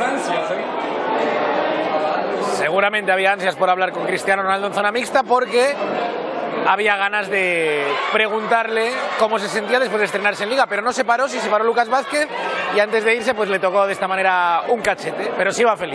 ¿eh? Seguramente había ansias por hablar con Cristiano Ronaldo en zona mixta porque había ganas de preguntarle cómo se sentía después de estrenarse en Liga, pero no se paró, sí se paró Lucas Vázquez y antes de irse pues le tocó de esta manera un cachete, pero sí va feliz.